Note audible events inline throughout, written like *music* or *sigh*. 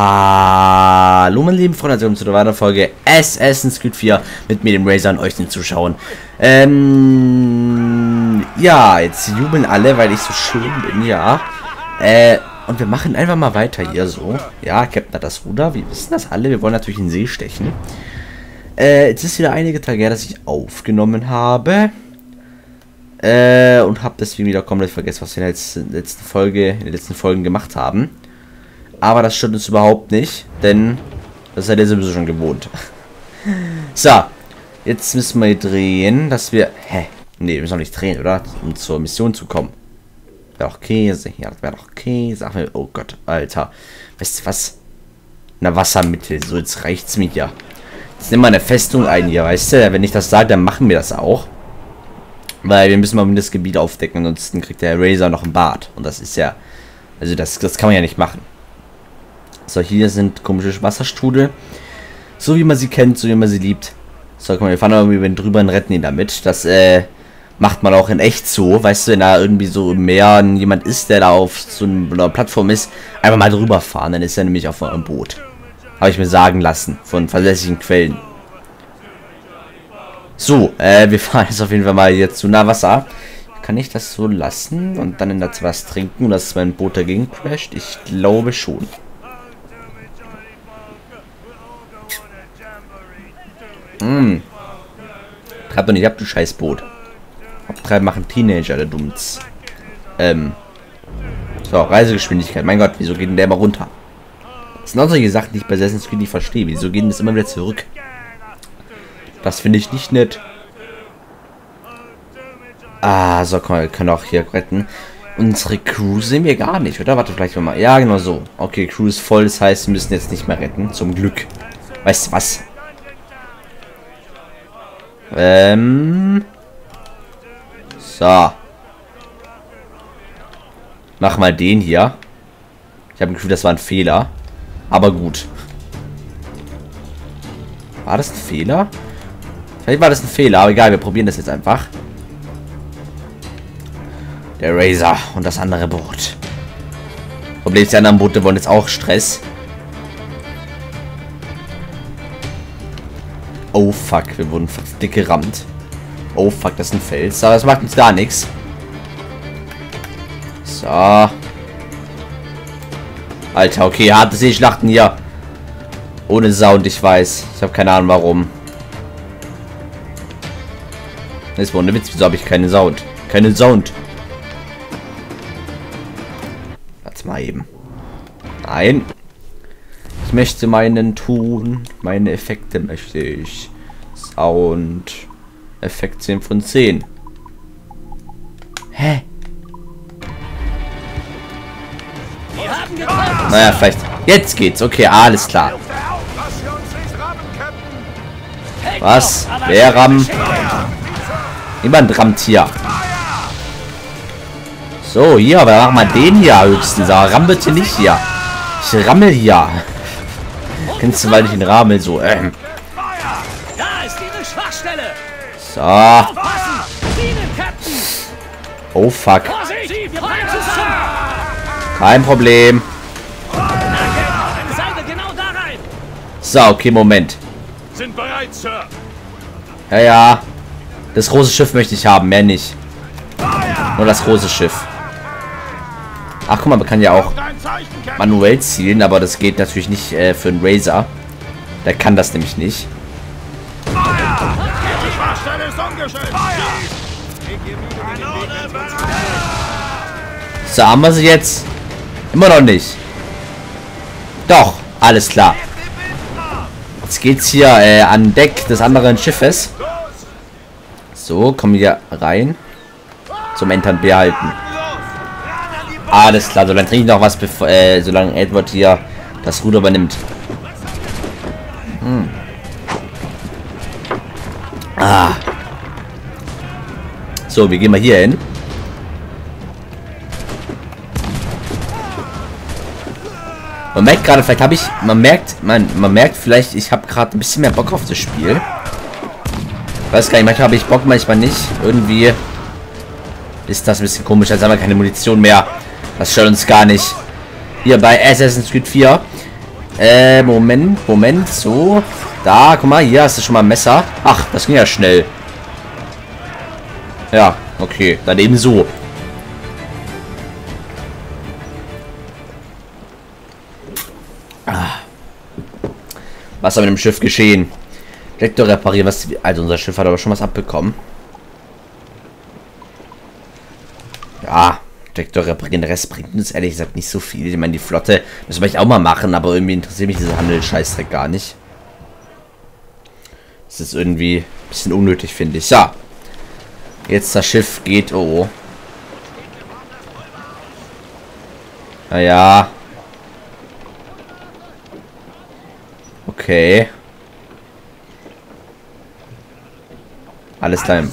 Hallo meine lieben Freunde, willkommen zu einer weiteren Folge Assassin's Creed 4 mit mir, dem Razer und euch den Zuschauern. Ähm, ja, jetzt jubeln alle, weil ich so schön bin, ja. Äh, und wir machen einfach mal weiter hier so. Ja, Captain hat das Ruder, wir wissen das alle, wir wollen natürlich in den See stechen. Äh, jetzt ist wieder einige Tage her, dass ich aufgenommen habe. Äh, und habe deswegen wieder komplett vergessen, was wir in der letzten Folge, in den letzten Folgen gemacht haben. Aber das stört uns überhaupt nicht, denn das seid ihr sowieso schon gewohnt. *laughs* so, jetzt müssen wir drehen, dass wir... Hä? Ne, wir müssen noch nicht drehen, oder? Um zur Mission zu kommen. Wäre doch Käse. Ja, das wäre doch Käse. Ach, oh Gott, Alter. Weißt du was? Na, Wassermittel. So, jetzt reicht's mir ja. Jetzt nimm mal eine Festung ein hier, weißt du? Wenn ich das sage, dann machen wir das auch. Weil wir müssen mal das Gebiet aufdecken, ansonsten kriegt der Razor noch ein Bart. Und das ist ja... Also das, das kann man ja nicht machen. So, hier sind komische Wasserstrudel. So wie man sie kennt, so wie man sie liebt. So, guck mal, wir fahren irgendwie drüber und retten ihn damit. Das, äh, macht man auch in echt so. Weißt du, wenn da irgendwie so im Meer jemand ist, der da auf so einer Plattform ist, einfach mal drüber fahren, dann ist er nämlich auf eurem Boot. Habe ich mir sagen lassen, von verlässlichen Quellen. So, äh, wir *laughs* fahren jetzt auf jeden Fall mal hier zu nah Wasser. Kann ich das so lassen und dann in das was trinken, dass mein Boot dagegen crasht? Ich glaube schon. Hm. Treib doch nicht ab, du Scheißboot. Abtreiben machen Teenager, der Dummts. Ähm. So, Reisegeschwindigkeit. Mein Gott, wieso geht denn der immer runter? Das sind auch solche Sachen, die ich bei Assassin's Creed nicht verstehe. Wieso gehen das immer wieder zurück? Das finde ich nicht nett. Ah, so, komm, wir können auch hier retten. Unsere Crew sehen wir gar nicht, oder? Warte, vielleicht mal. Ja, genau so. Okay, Crew ist voll, das heißt, wir müssen jetzt nicht mehr retten. Zum Glück. Weißt du was? Ähm. So. Mach mal den hier. Ich habe ein Gefühl, das war ein Fehler. Aber gut. War das ein Fehler? Vielleicht war das ein Fehler, aber egal, wir probieren das jetzt einfach. Der Razor und das andere Boot. Problem ist, die anderen Boote wollen jetzt auch Stress. Oh fuck, wir wurden dick gerammt. Oh fuck, das ist ein Fels. Aber das macht uns gar nichts. So. Alter, okay, harte Seeschlachten hier. Ohne Sound, ich weiß. Ich habe keine Ahnung warum. Das war eine Witz, wieso habe ich keine Sound? Keine Sound. Warte mal eben. Nein. Ich möchte meinen tun. Meine Effekte möchte ich. Sound. Effekt 10 von 10. Hä? Naja, vielleicht. Jetzt geht's. Okay, alles klar. Was? Wer rammt? Niemand rammt hier. So, hier, aber mach mal den hier höchstens. Aber ramm bitte nicht hier. Ich rammel hier. Kennst du, weil ich den Rammel so, ähm. So. Oh, fuck. Kein Problem. So, okay, Moment. Sind bereit, Sir. Ja, ja. Das große Schiff möchte ich haben, mehr nicht. Nur das große Schiff. Ach, guck mal, man kann ja auch manuell zielen, aber das geht natürlich nicht äh, für einen Razer. Der kann das nämlich nicht. So, haben wir sie jetzt? Immer noch nicht. Doch, alles klar. Jetzt geht's hier äh, an Deck des anderen Schiffes. So, kommen wir rein. Zum Entern behalten. Alles klar, so dann trinke ich noch was, bevor, äh, solange Edward hier das Ruder übernimmt. Hm. Ah. So, wir gehen mal hier hin. Man merkt gerade, vielleicht habe ich, man merkt, man, man merkt vielleicht, ich habe gerade ein bisschen mehr Bock auf das Spiel. Weiß gar nicht, manchmal habe ich Bock, manchmal nicht. Irgendwie ist das ein bisschen komisch, als haben wir keine Munition mehr. Das stört uns gar nicht. Hier bei Assassin's Creed 4 Äh, Moment, Moment, so. Da, guck mal, hier hast du schon mal ein Messer. Ach, das ging ja schnell. Ja, okay, dann eben so. Ah. Was ist mit dem Schiff geschehen? Vektor reparieren, was... Also unser Schiff hat aber schon was abbekommen. Vektor reparieren, der Rest bringt uns ehrlich gesagt nicht so viel. Ich meine, die Flotte müssen wir auch mal machen, aber irgendwie interessiert mich dieser Handel-Scheißdreck gar nicht. Das ist irgendwie ein bisschen unnötig, finde ich. Ja. Jetzt das Schiff geht. Oh. Naja. Okay. Alles klar.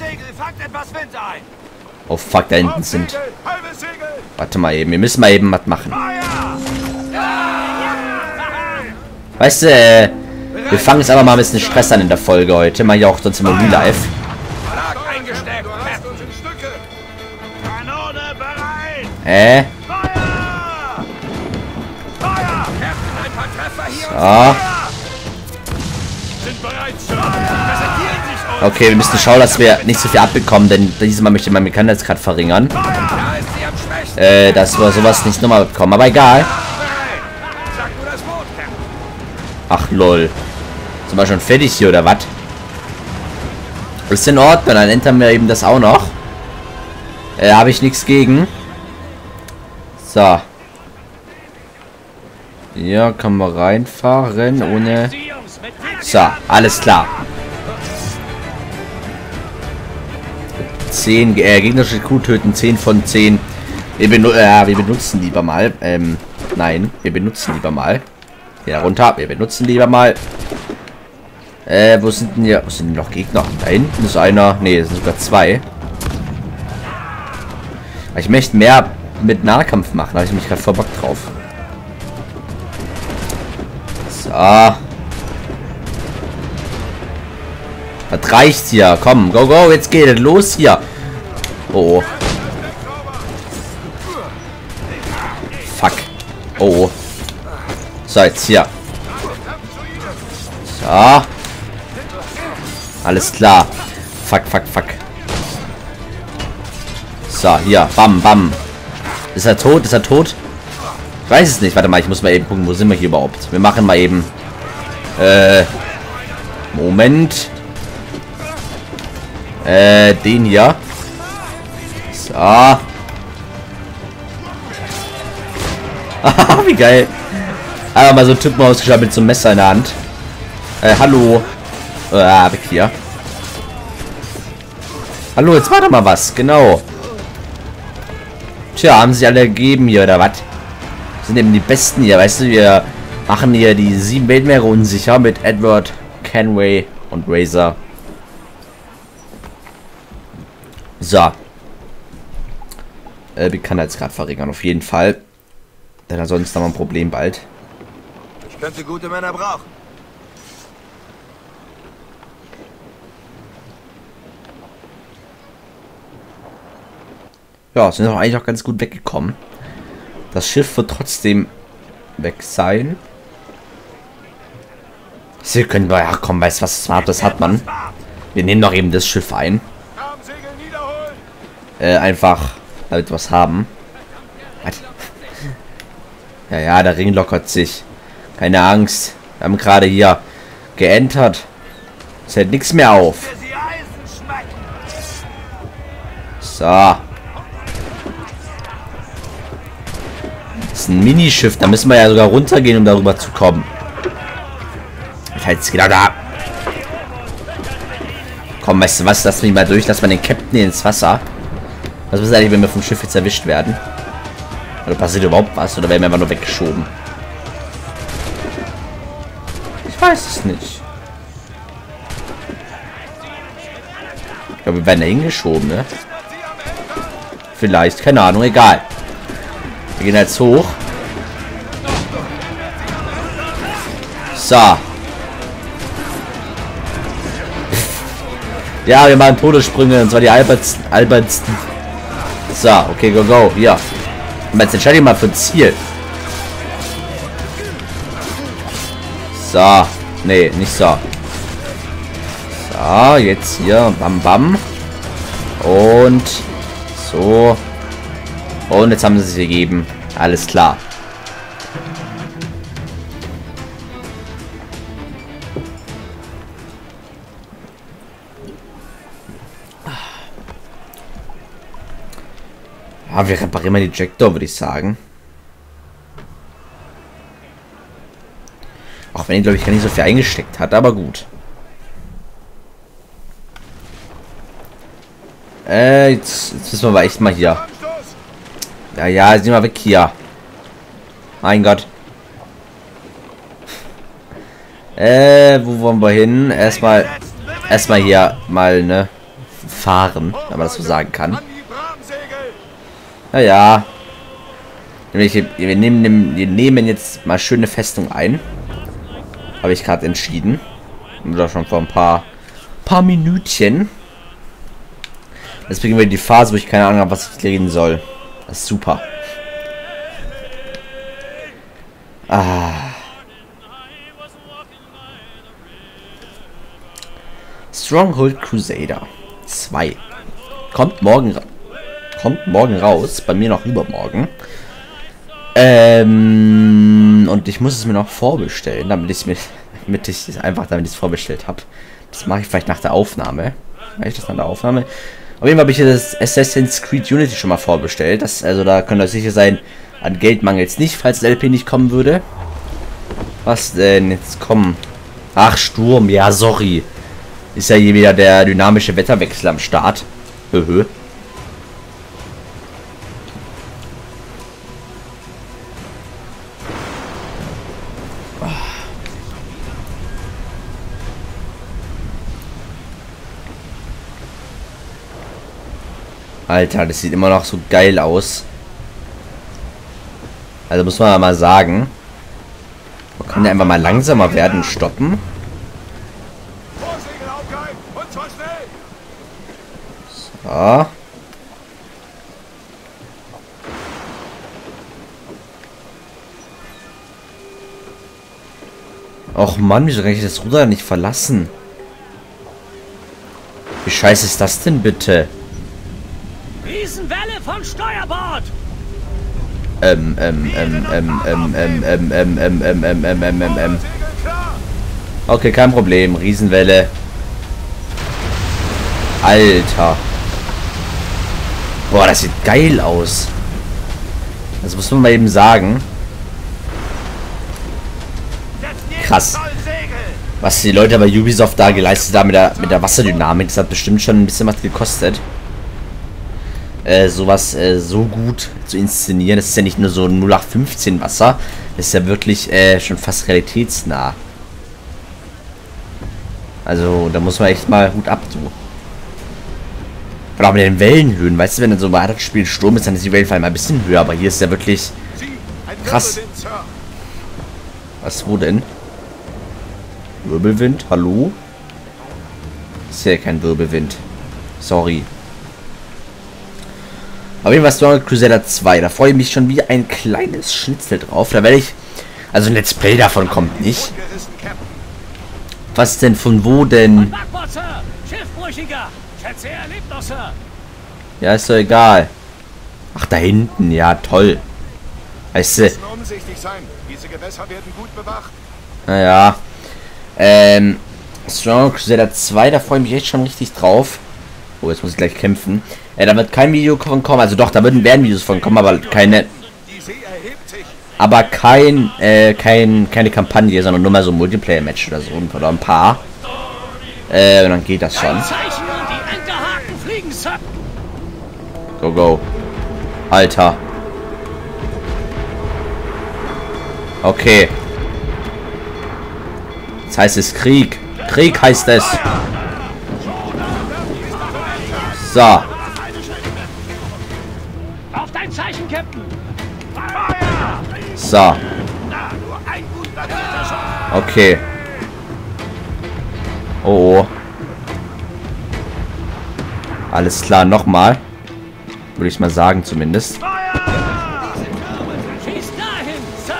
Oh fuck, da hinten sind. Warte mal eben, wir müssen mal eben was machen. Weißt du, äh, wir fangen jetzt aber mal ein bisschen Stress an in der Folge heute. Mal ja auch sonst immer Real Life. Hä? So. Okay, wir müssen schauen, dass wir nicht so viel abbekommen, denn dieses Mal möchte man Bekanntheitsgrad verringern. Äh, dass wir sowas nicht nochmal bekommen, aber egal. Ach, lol. Sind wir schon fertig hier, oder was? Ist in Ordnung, dann entern wir eben das auch noch. Äh, habe ich nichts gegen. So. Ja, kann man reinfahren ohne... So, alles klar. 10, äh, gegnerische Crew töten, 10 von 10. Wir, benu äh, wir benutzen lieber mal, ähm, nein, wir benutzen lieber mal. Hier runter, wir benutzen lieber mal. Äh, wo sind denn hier, wo sind denn noch Gegner? Da hinten ist einer, nee, es sind sogar zwei. Ich möchte mehr mit Nahkampf machen, da habe ich mich gerade voll Bock drauf. So. Das reicht hier. Komm, go, go, jetzt geht es los hier. Oh. Fuck. Oh. So, jetzt hier. So. Alles klar. Fuck, fuck, fuck. So, hier. Bam, bam. Ist er tot? Ist er tot? Ich weiß es nicht. Warte mal, ich muss mal eben gucken, wo sind wir hier überhaupt? Wir machen mal eben... Äh... Moment. Äh, den hier. So. *laughs* Wie geil. Einfach mal so ein Typen ausgeschaut mit so einem Messer in der Hand. Äh, hallo. Ah, weg hier. Hallo, jetzt warte mal was. Genau. Tja, haben sich alle gegeben hier, oder was? Sind eben die Besten hier, weißt du, wir machen hier die sieben Weltmeere unsicher mit Edward, Kenway und Razor. So. Äh, Bekanntheitsgrad verringern, auf jeden Fall. Denn ansonsten haben wir ein Problem bald. Ich könnte gute Männer brauchen. Ja, sind doch eigentlich auch ganz gut weggekommen. Das Schiff wird trotzdem weg sein. Sie können ja komm, weiß was das hat man. Wir nehmen doch eben das Schiff ein. Äh, einfach, damit was haben. Was? *laughs* Ja, ja, der Ring lockert sich. Keine Angst. Wir haben gerade hier geentert. Es hält nichts mehr auf. So. ist ein Minischiff. Da müssen wir ja sogar runtergehen, um darüber zu kommen. Ich halte es genau da. Komm, weißt du was? Lass mich mal durch. Lass mal den Captain ins Wasser. Was ist eigentlich, wenn wir vom Schiff jetzt erwischt werden? Oder passiert überhaupt was? Oder werden wir einfach nur weggeschoben? Ich weiß es nicht. Ich glaube, wir werden da hingeschoben, ne? Vielleicht, keine Ahnung, egal. Wir gehen jetzt hoch. So. *laughs* Ja, wir machen Todessprünge, und zwar die albertsten. albertsten. So, okay, go, go. Ja. Und jetzt entscheide ich mal für ein Ziel. So. Nee, nicht so. So, jetzt hier. Bam, bam. Und so. Und jetzt haben sie sich gegeben. Alles klar. Ja, wir reparieren mal die Jackdoor, würde ich sagen. Auch wenn die, glaube ich, gar nicht so viel eingesteckt hat, aber gut. Äh, jetzt, jetzt müssen wir aber echt mal hier. Ja, ja, sind wir weg hier. Mein Gott. Äh, wo wollen wir hin? Erstmal, erstmal hier mal, ne, fahren, wenn man das so sagen kann. Ja, ja. Wir nehmen, wir nehmen jetzt mal schöne Festung ein. Habe ich gerade entschieden. Oder schon vor ein paar, paar Minütchen. Jetzt beginnen wir die Phase, wo ich keine Ahnung habe, was ich reden soll. Das ist super. Ah. Stronghold Crusader 2. Kommt morgen kommt morgen raus. Bei mir noch übermorgen. Ähm, und ich muss es mir noch vorbestellen, damit ich es mir, *laughs* damit ich es einfach, damit ich es vorbestellt habe. Das mache ich vielleicht nach der Aufnahme. Mache ich das nach der Aufnahme? Auf jeden Fall habe ich das Assassin's Creed Unity schon mal vorbestellt. Das, also da könnt ihr sicher sein, an Geld mangelt es nicht, falls das LP nicht kommen würde. Was denn jetzt kommen? Ach, Sturm, ja, sorry. Ist ja hier wieder der dynamische Wetterwechsel am Start. Höhö. Alter, das sieht immer noch so geil aus. Also muss man mal sagen. Man kann ja einfach mal langsamer werden, stoppen. So. Och Mann, wieso kann ich das Ruder nicht verlassen? Wie scheiße ist das denn bitte? Vom Steuerbord! Ähm, ähm, ähm, ähm, ähm, ähm, ähm, ähm, ähm, ähm, ähm, ähm, ähm, ähm, ähm. Okay, kein Problem. Riesenwelle. Alter. Boah, das sieht geil aus. Das muss man mal eben sagen. Krass. Was die Leute bei Ubisoft da geleistet haben mit der, mit der Wasserdynamik, das hat bestimmt schon ein bisschen was gekostet äh, sowas äh, so gut zu inszenieren. Das ist ja nicht nur so 0815 Wasser. Das ist ja wirklich äh, schon fast realitätsnah. Also, da muss man echt mal Hut ab, so. Oder mit den Wellenhöhen. Weißt du, wenn dann so ein Spiel Sturm ist, dann ist die Wellenfall mal ein bisschen höher. Aber hier ist ja wirklich krass. Was, wo denn? Wirbelwind? Hallo? ist ja kein Wirbelwind. Sorry. Auf jeden Fall Stronghold Crusader 2. Da freue ich mich schon wie ein kleines Schnitzel drauf. Da werde ich... Also ein Let's Play davon kommt nicht. Was denn? Von wo denn? Ja, ist doch egal. Ach, da hinten. Ja, toll. Weißt du... Naja. Ähm... Strong Crusader 2, da freue ich mich echt schon richtig drauf. Oh, jetzt muss ich gleich kämpfen. Ja, da wird kein Video von kommen. Also doch, da würden werden Videos von kommen, aber keine. Aber kein, äh, kein, keine Kampagne, sondern nur mal so ein Multiplayer-Match oder so. Oder ein paar. Äh, und dann geht das schon. Go, go. Alter. Okay. Das heißt es Krieg. Krieg heißt es. So. Auf dein Zeichen, Captain. So. Okay. Oh, oh. Alles klar, nochmal. Würde ich mal sagen zumindest.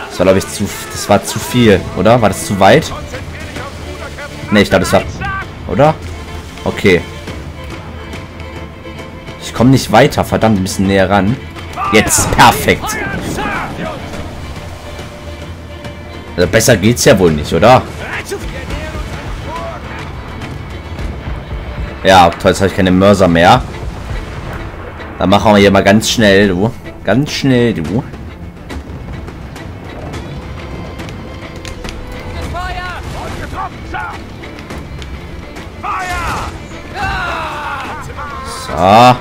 Das war, glaube ich, zu... Das war zu viel, oder? War das zu weit? Ne, ich glaube, das war... Oder? Okay. Komme nicht weiter. Verdammt, ein bisschen näher ran. Jetzt. Perfekt. Also besser geht's ja wohl nicht, oder? Ja, toll, jetzt habe ich keine Mörser mehr. Dann machen wir hier mal ganz schnell, du. Ganz schnell, du. So.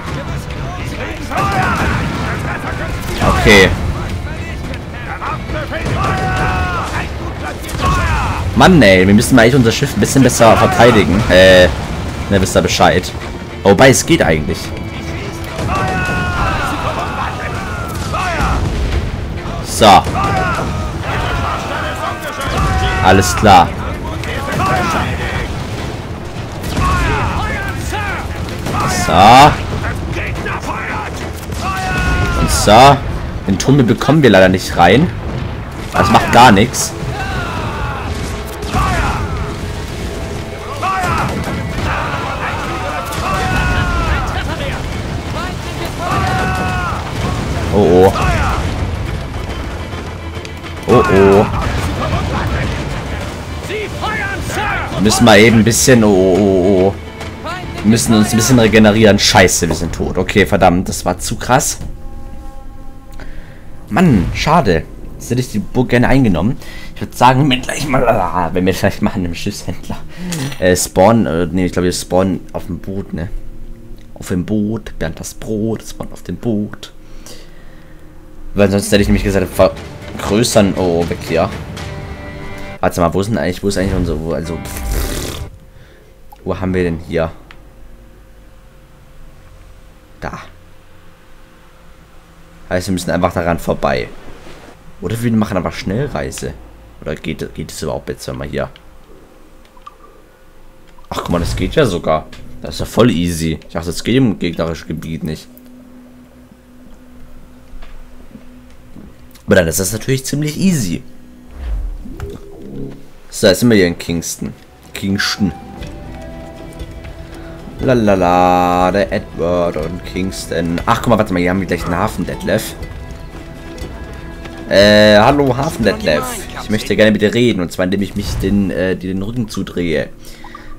Mann, ey, wir müssen mal echt unser Schiff ein bisschen besser verteidigen. Äh, ne, wisst ihr Bescheid. Wobei, es geht eigentlich. So. Alles klar. So. Und so. Den Tunnel bekommen wir leider nicht rein. Das macht gar nichts. Wir eben ein bisschen... Oh oh oh. oh. Wir müssen uns ein bisschen regenerieren. Scheiße, wir sind tot. Okay, verdammt. Das war zu krass. Mann, schade. Jetzt hätte ich die Burg gerne eingenommen. Ich würde sagen, wenn wir gleich mal... Ah, wenn wir gleich mal an einem Schiffshändler äh, spawnen. Äh, nee, ich glaube, wir spawnen auf dem Boot, ne? Auf dem Boot. Bernd das Brot. Spawnen auf dem Boot. Weil sonst hätte ich nämlich gesagt, vergrößern. Oh, weg hier. Warte mal, wo ist denn eigentlich, wo ist eigentlich unser, also, wo haben wir denn hier? Da. Heißt, wir müssen einfach daran vorbei. Oder wir machen einfach Schnellreise. Oder geht, geht es überhaupt jetzt, wenn wir hier... Ach, guck mal, das geht ja sogar. Das ist ja voll easy. Ich dachte, das geht im gegnerischen Gebiet nicht. Aber dann ist das natürlich ziemlich easy. So, jetzt sind wir hier in Kingston. Kingston. Lalala, der Edward und Kingston. Ach, guck mal, warte mal, hier haben wir gleich einen Hafen, Detlef. Äh, hallo Hafen, Detlef. Ich möchte gerne mit dir reden, und zwar indem ich mich den, äh, den Rücken zudrehe.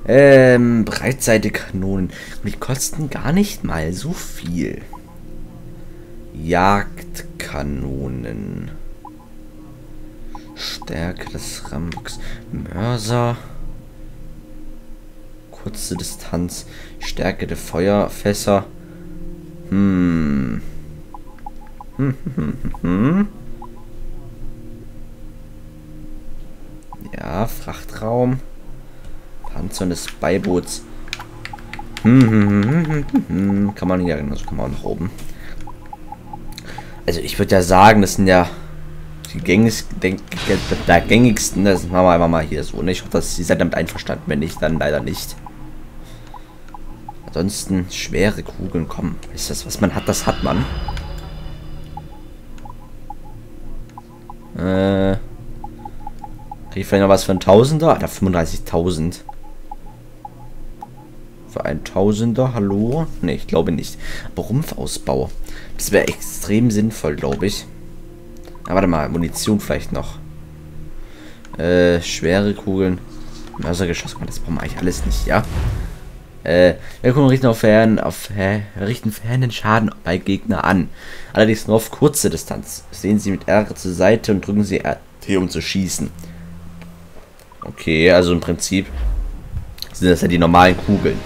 Ähm, Breitseite-Kanonen. Die kosten gar nicht mal so viel. Jagdkanonen. Stärke des Rambox. Mörser. Kurze Distanz. Stärke der Feuerfässer. Hm. Hm, hm, hm, hm. Ja, Frachtraum. Panzer des Beiboots. Hm, hm, hm, hm, hm, hm. Kann man hier, also kann man auch nach oben. Also ich würde ja sagen, das sind ja die gängigsten, der gängigsten, das machen wir einfach mal hier so. Ne? Ich hoffe, dass Sie seid damit einverstanden. Wenn nicht, dann leider nicht. Ansonsten schwere Kugeln kommen. Ist das, was man hat, das hat man. Äh. Krieg ich vielleicht noch was für ein Tausender? Alter, 35.000. Für ein Tausender, hallo? Ne, ich glaube nicht. Aber Rumpfausbau. Das wäre extrem sinnvoll, glaube ich. Aber warte mal, Munition vielleicht noch. Äh, schwere Kugeln. Mörsergeschoss, das brauchen wir eigentlich alles nicht, ja? Äh, wir können richten auf Fernen, auf äh, richten fernen Schaden bei Gegner an. Allerdings nur auf kurze Distanz. Sehen Sie mit R zur Seite und drücken Sie RT, um zu schießen. Okay, also im Prinzip sind das ja die normalen Kugeln.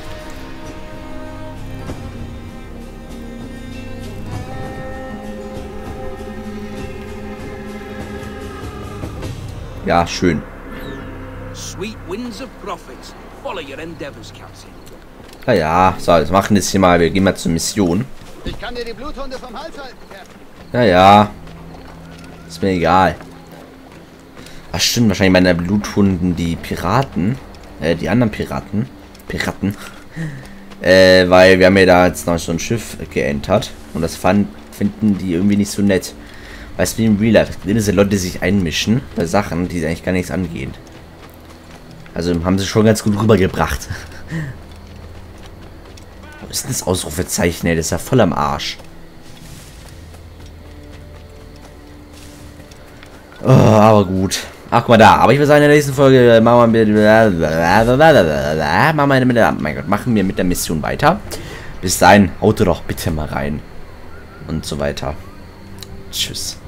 Ja, schön. Sweet winds of profit. Follow your endeavors, Captain. Ja, ja. So, jetzt machen wir das hier mal. Wir gehen mal zur Mission. Ich kann dir die Bluthunde vom Hals halten. Ja, ja. Ist mir egal. Ach stimmt, wahrscheinlich meine Bluthunden die Piraten. Äh, die anderen Piraten. Piraten. *laughs* äh, weil wir haben ja da jetzt noch so ein Schiff geentert. Und das fand, finden die irgendwie nicht so nett. Weißt du, wie im Real Life, diese Leute, die sich einmischen bei Sachen, die eigentlich gar nichts angehen. Also haben sie schon ganz gut rübergebracht. *laughs* Ist denn das Ausrufezeichen, ey? Das ist ja voll am Arsch. Oh, aber gut. Ach, guck mal da. Aber ich würde sagen, in der nächsten Folge machen wir mit, machen wir mit der, mein Gott, machen wir mit der Mission weiter. Bis dahin, haut doch bitte mal rein. Und so weiter. Tschüss.